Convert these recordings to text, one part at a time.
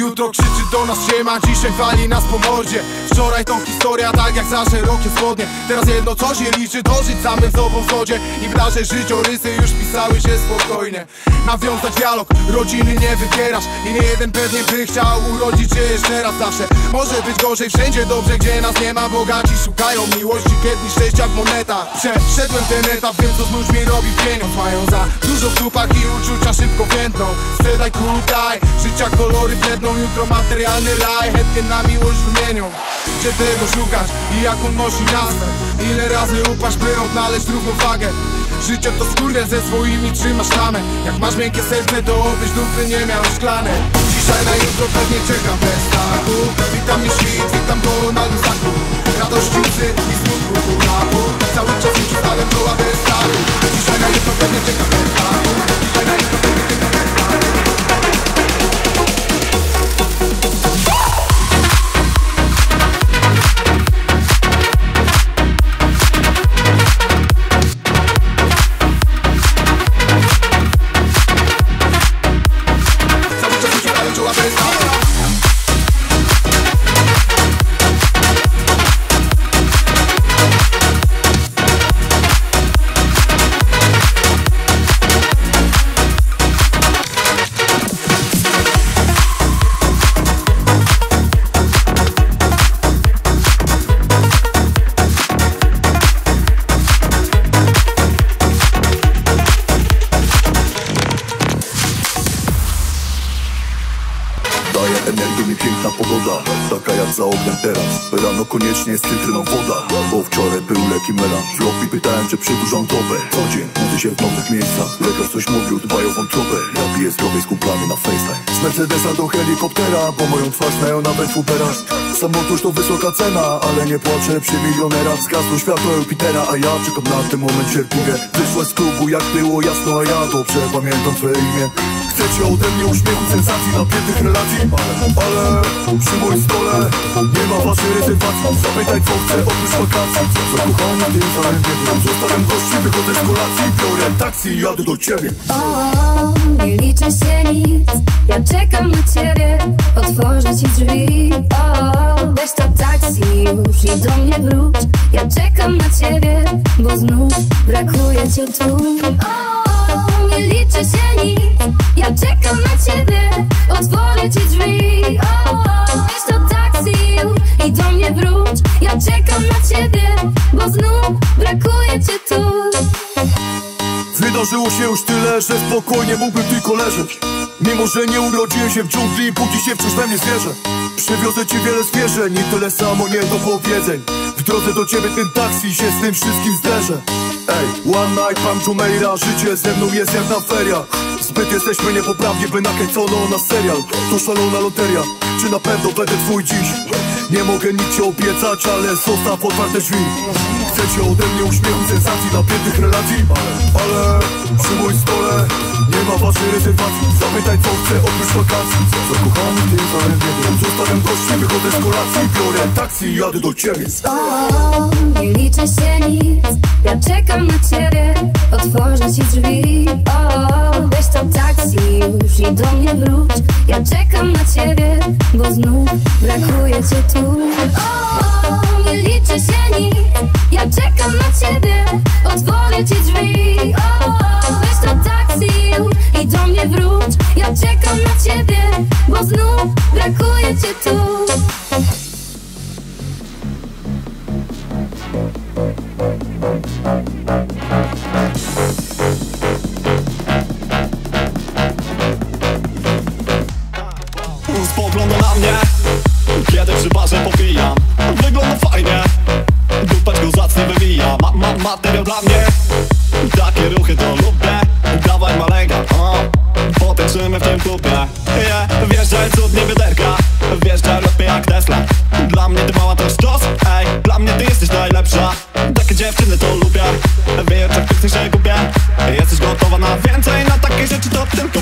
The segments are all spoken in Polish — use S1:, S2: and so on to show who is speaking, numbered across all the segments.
S1: Jutro krzyczy do nas siema, dzisiaj wali nas po mordzie. Wczoraj to historia tak jak za szerokie spodnie Teraz jedno co się liczy, dożyć samym sobą w zgodzie I w nasze życiorysy już pisały się spokojnie. Nawiązać dialog, rodziny nie wybierasz. I nie jeden pewnie by chciał urodzić się jeszcze raz zawsze. Może być gorzej, wszędzie dobrze, gdzie nas nie ma. Bogaci szukają miłości, biedni szczęścia w monetach. Przeszedłem ten etap, wiem co z ludźmi robi pieniądz. Mają za dużo w i uczucia szybko więdną. Sprzedaj tutaj, życia kolory bledną Jutro materialny raj, chętnie na miłość wymienią Gdzie tego szukasz i jak on nosi nazwę? Ile razy upaść, by odnaleźć drugą wagę? Życie to skórę ze swoimi trzymasz tamę Jak masz miękkie serce, to obyś dupy nie miał szklane. Dzisiaj na jutro pewnie czekam bez strachu. Witam mnie świt, witam go na luzaku. Radości, łzy i smutku pół. Cały czas już stałem koła bez strachu. Dzisiaj na jutro pewnie czekam bez strachu. Dzisiaj na jutro
S2: za oknem teraz Rano koniecznie z cytryną woda. Bo wczoraj był leki melan lobby pytałem czy przydłużą dobę. Co dzień budzę się w nowych miejscach Lekarz coś mówił, dbaj o wątrobę. Ja piję zdrowej z kumplami na FaceTime. Z Mercedesa do helikoptera Bo moją twarz znają nawet w Uberach Samotuż to wysoka cena Ale nie płaczę przy milionerach. Zgasło światło Jupitera A ja czekam na ten moment cierpliwie. Wyszła z klubu jak było jasno A ja dobrze pamiętam twoje imię Chcecie ode mnie uśmiechu, sensacji, napiętych relacji? Ale przy moim stole nie ma waszej rezerwacji Zapytaj co chcę oprócz wakacji. Zakochany tym samym biegiem Zostawiam gości, wychodzę z kolacji. Biorę taksi i jadę do ciebie.
S3: O, nie liczy się nic. Ja czekam na ciebie. Otworzę ci drzwi. O, weź to taksi już i do mnie wróć. Ja czekam na ciebie Bo znów brakuje cię tu. O, nie liczy się nic. Ja czekam na ciebie Otworzę ci drzwi. O, weź to taksi i do mnie wróć. Ja czekam na ciebie Bo znów brakuje cię tu.
S2: Wydarzyło się już tyle, że spokojnie mógłbym tylko leżeć. Mimo, że nie urodziłem się w dżungli, budzi się wciąż we mnie zwierzę. Przywiozę ci wiele zwierzeń i tyle samo nie do powiedzeń W drodze do ciebie tym taksi się z tym wszystkim zderzę Ej, one night, pan Jumeira, życie ze mną jest jak na feriach Zbyt jesteśmy niepoprawnie, by nakręcono na serial. To szalona loteria, czy na pewno będę twój dziś? Nie mogę nic ci obiecać, ale zostaw otwarte drzwi. Chcecie ode mnie uśmiechu, sensacji, napiętych relacji. Ale przy moim stole nie ma waszej rezerwacji. Zapytaj co chcę oprócz wakacji. Zakochany tym samym biegiem Zostawiam gości, wychodzę z kolacji. Biorę taksi i jadę do ciebie.
S3: Nie liczy się nic Ja czekam na ciebie Otworzę ci drzwi. O, weź to taksi już i do mnie wróć. Ja czekam na ciebie Bo znów brakuje cię tu. O, nie liczy się nic. Ja czekam na ciebie Otworzę ci drzwi. O, weź to taksi już i do mnie wróć. Ja czekam na ciebie Bo znów brakuje cię tu
S4: to sztos Ej, dla mnie ty jesteś najlepsza. Takie dziewczyny to lubię. Wiesz jak ty chcesz się gubię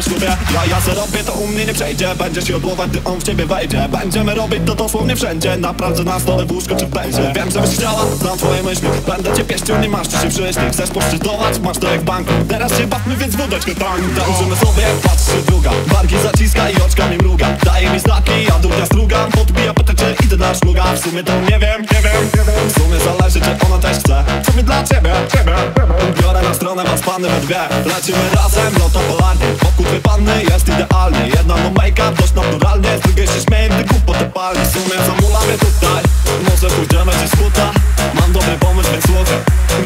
S4: po ślubie Ja, ja se robię, to u mnie nie przejdzie. Będziesz się odłować, gdy on w ciebie wejdzie. Będziemy robić to dosłownie wszędzie. Naprawdę na stole, w łóżku czy w pędzie Wiem, że byś chciała, znam twoje myśli. Będę cię pieścił, nie masz się przyśni Chcesz poszczytować, masz to jak banku Teraz się bawmy, więc wódeczkę tań Tańczymy sobie, patrzy druga. Barki zaciska i oczkami mruga. Daje mi znaki, a druga struga. Podbija pyta, czy idę na szluga. W sumie to nie wiem, nie wiem, nie wiem. W sumie zależy, czy ona też chce. Co mi dla ciebie, ciebie, ciebie. Biorę na stronę was panny we dwie. Lecimy razem, no to polarnie panny jest idealnie. Jedna make-up, dość naturalnie. Z drugiej się śmieję, gdy głupotę pali W sumie zamula mnie tutaj? Może pójdziemy gdzieś buta Mam dobry pomysł, więc słuchaj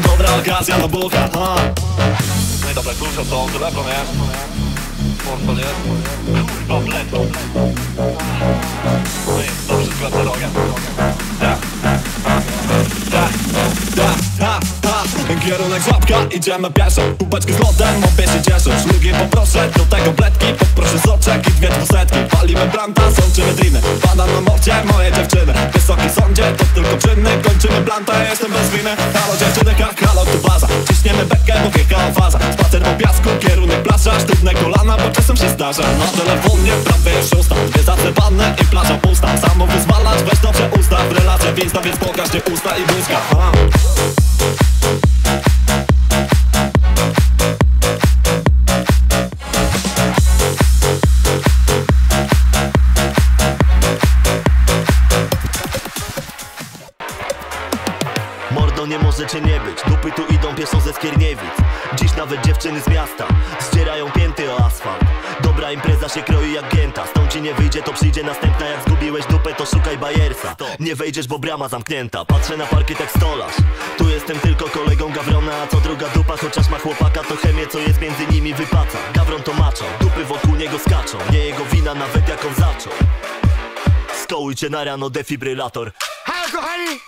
S4: Dobra okazja na bucha, ha. No i dobra, klucz od to, telefon jest Portfel jest. Kurwa, wlecą No i dobrze, zgadza drogę Kierunek żabka, idziemy pieszo Kubeczki z lodem, obie się cieszą. Szlugi poproszę, do tego bledki. Poproszę soczek i dwie dwusetki. Palimy branta, sączymy driny. Pada na morcie moje dziewczyny. Wysoki sądzie, to tylko czynny Kończymy blanta, jestem bez winy. Halo dziewczyny, jak halo tu baza Ciśniemy bekę, bo wjechała faza Spacer po piasku, kierunek plaża. Sztywne kolana, bo czasem się zdarza. Na telefonie prawie szósta Dwie zacepanne i plaża pusta. Samo wyzwalać, weź dobrze usta. W relację więc pokaż nie usta i błyska.
S5: Mordo nie możecie nie być. Dupy tu idą pieszo ze Skierniewic. Dziś nawet dziewczyny z miasta Zdzierają pięty o asfalt. Dobra impreza się kroi jak gięta. Stąd ci nie wyjdzie to przyjdzie następna. Jak zgubiłeś dupę to szukaj bajersa. Nie wejdziesz bo brama zamknięta. Patrzę na parkiet jak stolarz. Tu jestem tylko kolegą Gawrona A co druga dupa chociaż ma chłopaka To chemię co jest między nimi wypaca Gawron to maczą Dupy wokół niego skaczą. Nie jego wina nawet jak on zaczął. Skołujcie na rano defibrylator
S6: Halo kochani,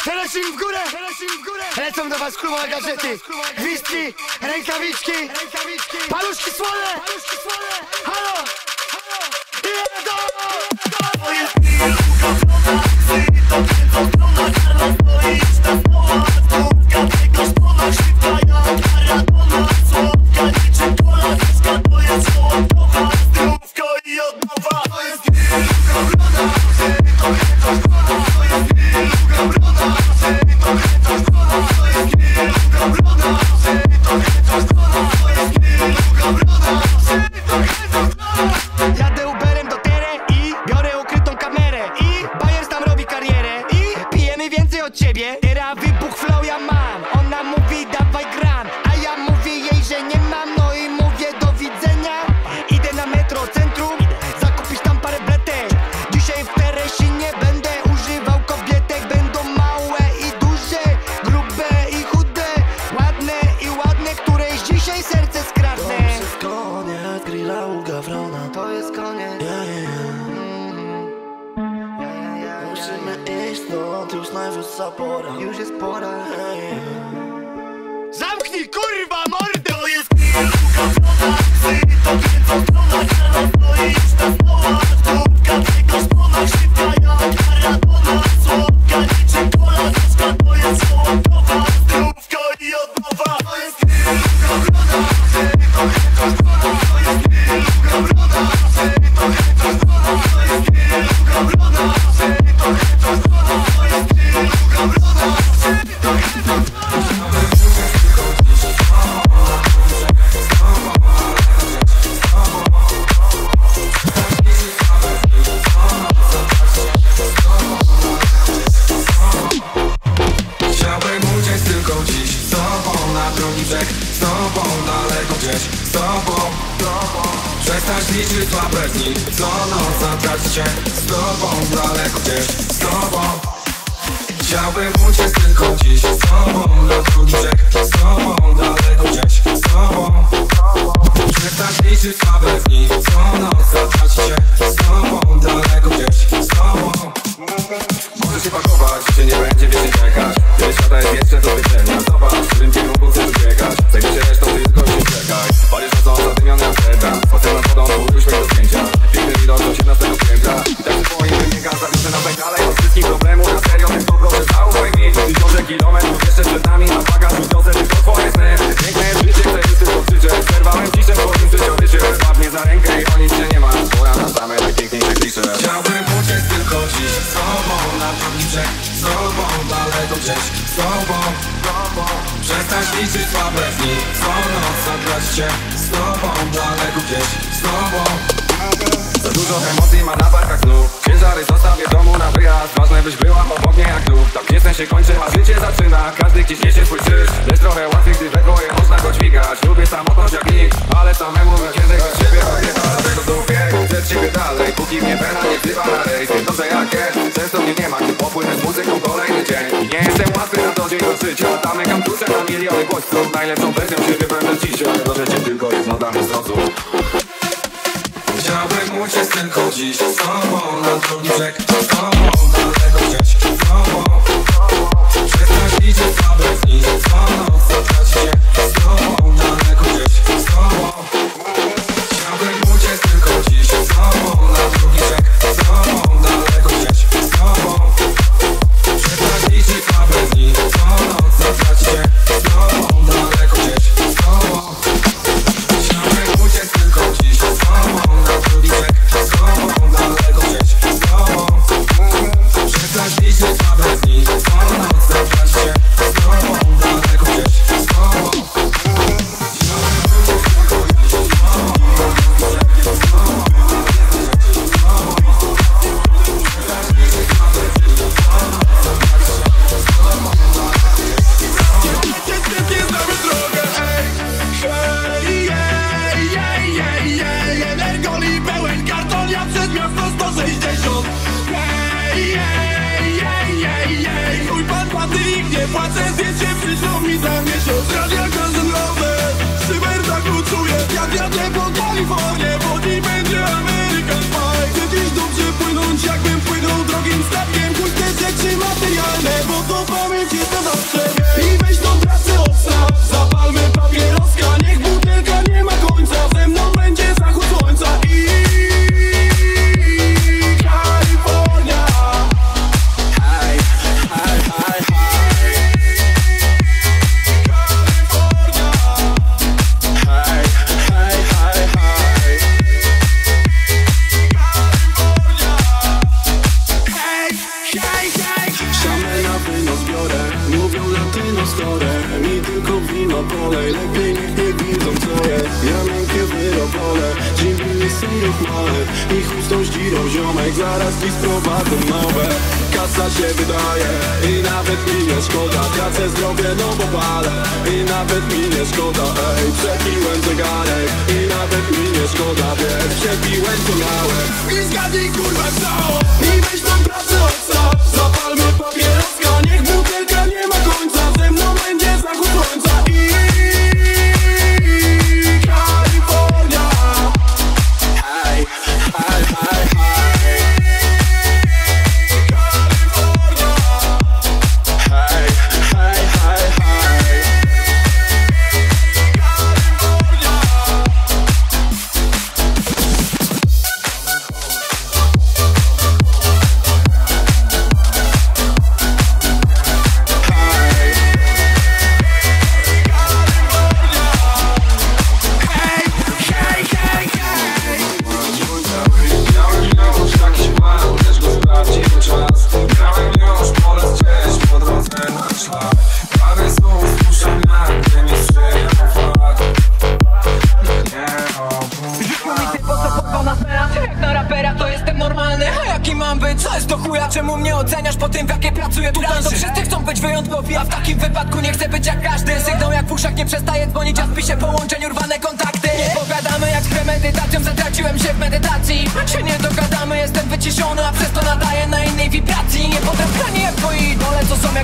S6: halo kochani Teraz im w górę, teraz im w górę! Lecą do was klubowe gazety. Gwizdki, rękawiczki. Paluszki
S1: dni Co noc zatracić się Z tobą daleko gdzieś. Z tobą. Chciałbym uciec tylko dziś. Z tobą na drugi brzeg. Z tobą daleko gdzieś. Z tobą Przestać liczyć słabe dni Co noc Z daleko gdzieś Z się pakować, się nie będzie wiecznie czekać Tyle świata jest jeszcze do zwiedzenia Zobacz, w którym kierunku chcesz uciekać Zajmij się resztą, tylko się czekaj Paryż nocą zadymiony Amsterdam Spacer nad wodą, uśmiech do zdjęcia Piękny widok do 17 piętra I tak się wymiega, zawiszę na pękale wszystkich problemów, na serio, więc to proszę zaufaj mi Tysiące kilometrów jeszcze przed nami Na bagaż wiosę tylko twoje sny Piękne Przerwałem ciszę, po tym zleciony się Złapnie za rękę i o nic się nie ma Moja
S7: na same tak najpiękniejsze klisze tak Chciałbym uciec tylko dziś Z tobą na drugi Z tobą daleką gdzieś Z tobą, tobą Przestań liczyć słabe dni Co noc zagrać cię Z tobą daleką gdzieś Z tobą. Za dużo emocji ma na barkach znów. Ciężary zostawię domu na wyjazd. Ważne byś była obok mnie jak duch Tak piesem się kończy, a życie zaczyna. Każdy gdzieś niesie swój krzyż. Lecz trochę łatwiej, gdy we dwoje można go dźwigać. Lubię samotność jak nikt Ale samemu mi kiedy od siebie odjeba Dlatego biegł przed siebie dalej. Póki mnie pena nie wzywa na rejs Wiem dobrze jak jest. Często mnie nie ma, gdy popłynę z muzyką kolejny dzień. Nie jestem łatwy na co dzień od życia. Zamykam duszę na miliony bodźców Najlepszą wersją siebie będę dzisiaj. To życie tylko jedno damy zrozum Chciałbym uciec tylko dziś z tobą na drugi brzeg. Z tobą
S8: Mi tylko wino polej Lepiej niech nie widzą co jest. Ja miękkie wyrobole Dziwny syrop mały I chustą zdzirą ziomek Zaraz ci sprowadzę nowe. Kasa się wydaje I nawet mi nie szkoda. Tracę zdrowie no bo palę. I nawet mi nie szkoda Ej, przepiłem zegarek. I nawet mi nie szkoda Wiesz, przepiłem co miałem. I zgadnij kurwa co? I weź tą pracę odstaw Zapalmy papieroska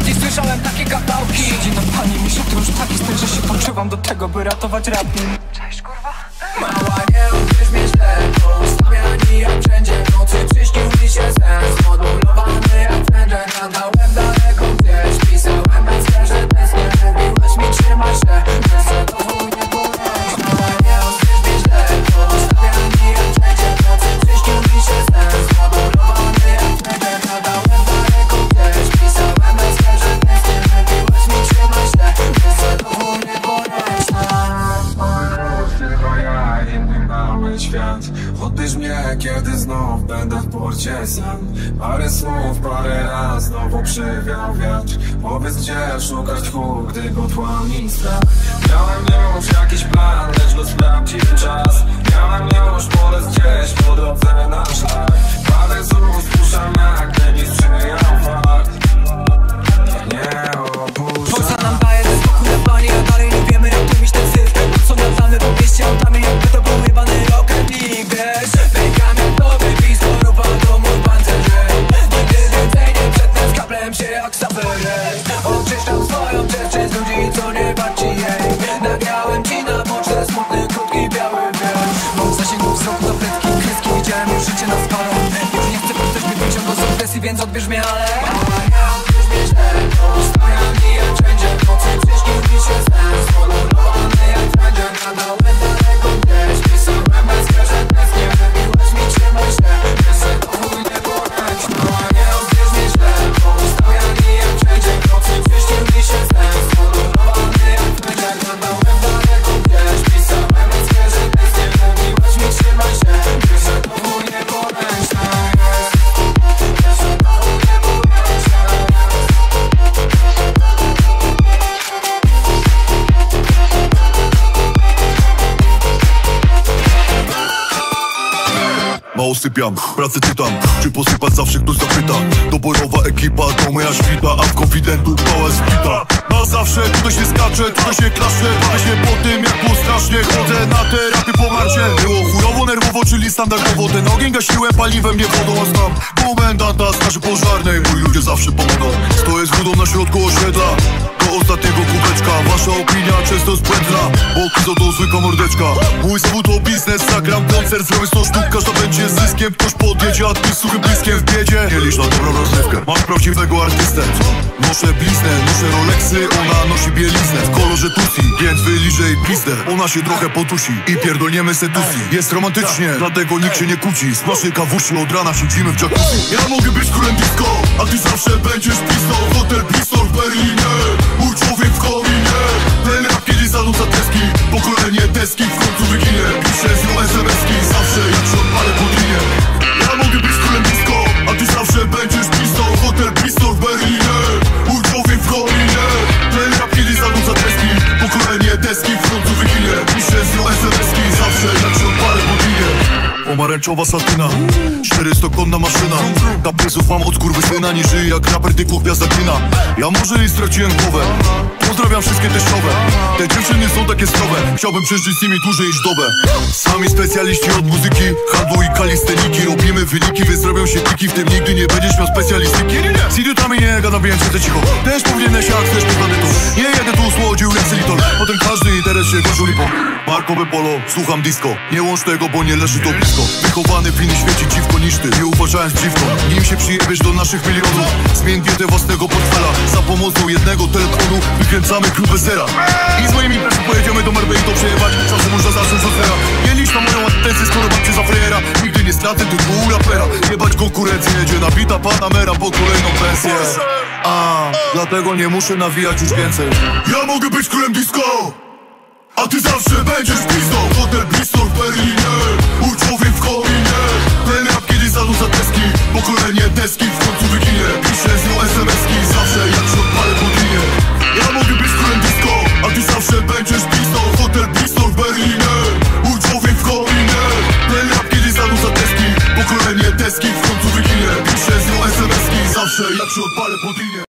S8: gdzieś słyszałem
S9: takie kawałki. Siedzi na pani mi się to już taki styl Że się poczuwam do tego by ratować rap Cześć kurwa. Mała
S7: świat. Odbierz mnie, kiedy znów będę w porcie sam. Parę słów, parę raz
S9: znowu przywiał wiatr. Powiedz gdzie szukać tchu, gdy go tłami strach. Miałem już jakiś plan, lecz los sprawdził czas. Miałem już polec gdzieś po drodze na szlak. Parę słów słyszałem jak gdy mi sprzyjał fakt
S2: pracę czytam Czy posypać zawsze ktoś zapyta? Doborowa ekipa to moja świta A w konfidentu cała spita. Na zawsze tutaj się skacze, tutaj się Bawię się po tym jak było strasznie Chodzę na terapię po marcie. Było chujowo, nerwowo, czyli standardowo. Ten ogień gasiłem paliwem, nie wodą A znam komendanta straży pożarnej Mój ludzie zawsze pomogą. Stoję z wodą na środku osiedla ostatniego kubeczka. Wasza opinia często jest błędna Bo kizo to zwykła mordeczka. Mój zawód to biznes, zagram koncert Zrobię 100 sztuk, każda będzie zyskiem. Ktoś podjedzie, a ty z suchym bliskiem w biedzie. Nie licz na dobrą rozrywkę Mam prawdziwego artystę. Noszę bliznę, noszę Rolexy. Ona nosi bieliznę. W kolorze tusi Więc wyliżę jej pizdę. Ona się trochę potusi I pierdolniemy se tusi Jest romantycznie, dlatego nikt się nie kłóci. Smaczny kawusi, od rana siedzimy w jacuzzi. Ja mogę być królem disco A ty Pomarańczowa satyna 400 konna maszyna. Kaprysów mam od kurwy syna Nie żyję jak raper typu gwiazda kina Ja może i straciłem głowę. Pozdrawiam wszystkie teściowe. Te dziewczyny są takie zdrowe. Chciałbym przeżyć z nimi dłużej niż dobę. Sami specjaliści od muzyki Handlu i kalisteniki. Robimy wyniki, wyzrobią się tiki W tym nigdy nie będziesz miał specjalistyki. Z idiotami nie. Gadam, więc siedzę cicho. Też powinieneś jak chcesz to. Nie jedę tu słodził jak Siliton Potem każdy interes się kończył lipą Markowe polo, słucham disco. Nie łącz tego, bo nie leży to blisko. Wychowany w innym świecie dziwko niż ty Nie uważając dziwką Nim się przyjebiesz do naszych milionów Zmień dietę własnego portfela. Za pomocą jednego telefonu Wykręcamy klubę zera. I z moimi też pojedziemy do Marbei to przejebać Czasem można zacząć od zera. Nie licz na moją atencję, skoro mam cię za frejera Nigdy nie stracę tytułu rapera. Jebać konkurencję Jedzie nabita Panamera po kolejną pensję. A, dlatego nie muszę nawijać już więcej. Ja mogę być królem disco a ty zawsze będziesz pizdą Hotel Bristol w Berlinie. Mój człowiek w kominie. Ten rap kiedyś zanudza deski Pokolenie deski w końcu wyginie. Piszę z nią SMS-ki Zawsze jak się odpalę po linie Ja mogę być królem disco A ty zawsze będziesz pizdą Hotel Bristol w Berlinie. Mój człowiek w kominie. Ten rap kiedyś zanudza deski Pokolenie deski w końcu wyginie. Piszę z nią SMS-ki Zawsze jak się odpalę po linie